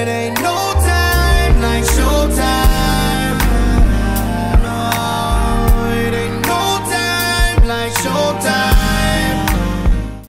it ain't no time like showtime. No, it ain't no time like showtime.